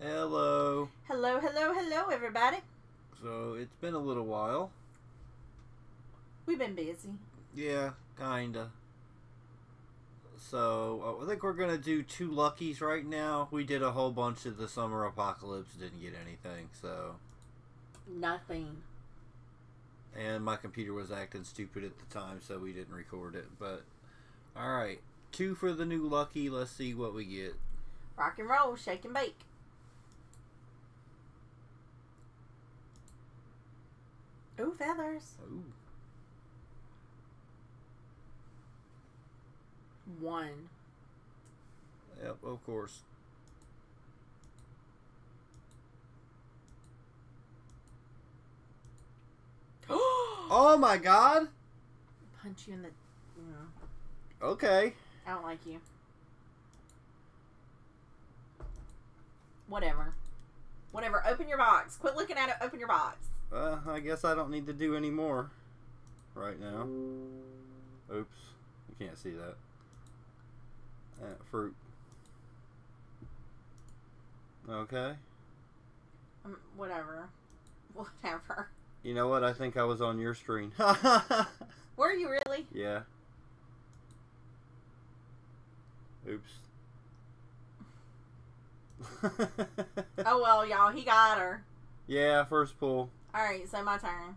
Hello. Hello, hello, hello, everybody. So it's been a little while. We've been busy. Yeah, kinda. So uh, I think we're gonna do two luckies right now. We did a whole bunch of the summer apocalypse, didn't get anything. So Nothing. and my computer was acting stupid at the time, so we didn't record it. But all right, two for the new lucky. Let's see what we get. Rock and roll, shake and bake. Ooh, feathers. Ooh, One. yep, of course. Oh my God. Punch you in the. Mm, Okay. I don't like you. Whatever. Whatever. Open your box. Quit looking at it. Open your box. Uh, I guess I don't need to do any more right now. Oops. You can't see that. Uh, fruit. Okay. Um, whatever. Whatever. You know what? I think I was on your screen. Were you really? yeah. Oops. Oh well, y'all. He got her. yeah, first pull. All right, so my turn.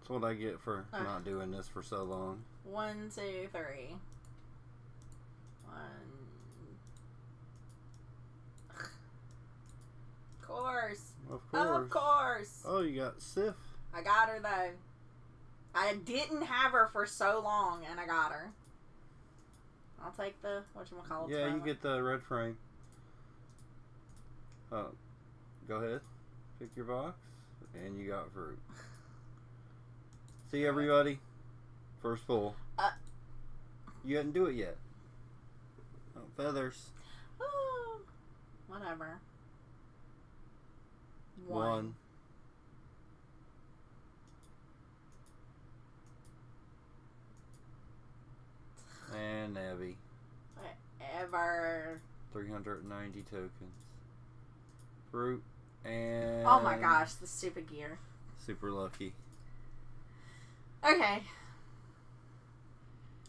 That's what I get for Uh. not doing this for so long. One, two, three. One. Of course. Of course. Of course. Oh, you got Sif. I got her though. I didn't have her for so long, and I got her. I'll take the what you call it. Yeah, you get the red frame. Oh, go ahead. Pick your box, and you got fruit. See everybody. First pull. Uh. You didn't do it yet. Oh, feathers. Ooh, whatever. One. And Abby. Whatever. 390 tokens. Fruit and. Oh my gosh, the stupid gear. Super lucky. Okay.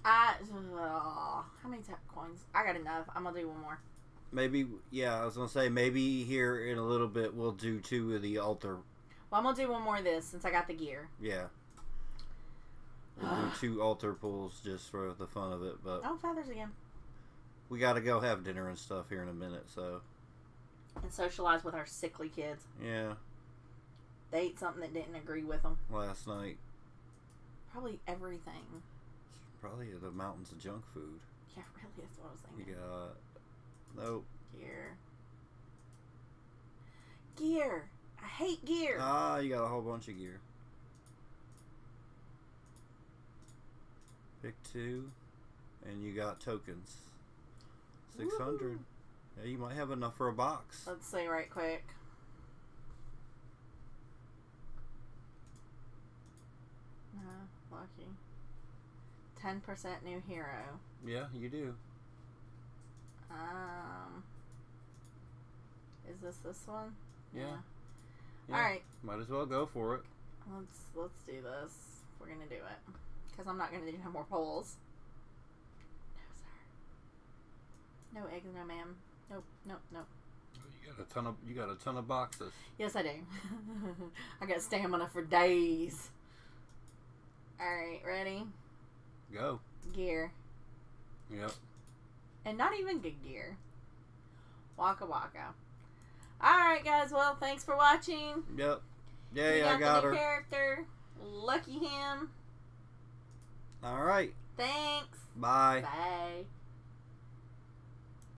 I ugh, how many tap coins? I got enough. I'm gonna do one more. Maybe, yeah, I was gonna say maybe here in a little bit we'll do two of the altar. Well, I'm gonna do one more of this since I got the gear. Yeah, we'll do two altar pulls just for the fun of it. But Oh, feathers again. We got to go have dinner and stuff here in a minute. So And socialize with our sickly kids. yeah, They ate something that didn't agree with them. last night Probably everything. probably the mountains of junk food. Yeah, really, that's what I was thinking. got nope. Gear. Gear. I hate gear. Ah, you got a whole bunch of gear. Pick two, and you got tokens. Six hundred. Yeah, you might have enough for a box. Let's see right quick. Uh, lucky. Ten percent new hero. Yeah, you do. Um, is this this one? Yeah. Yeah. All right, Might as well go for it. let's let's do this. We're gonna do it because I'm not gonna do no more polls. No, eggs, no ma'am. Nope, nope, nope. You got a ton of you got a ton of boxes. Yes, I do. I got stamina for days. All right, ready? Go. Gear, Yep. and not even good gear. Waka waka. All right, guys. Well, thanks for watching. Yep. We Yay, I got her. character. Lucky him. All right. Thanks. Bye. Bye.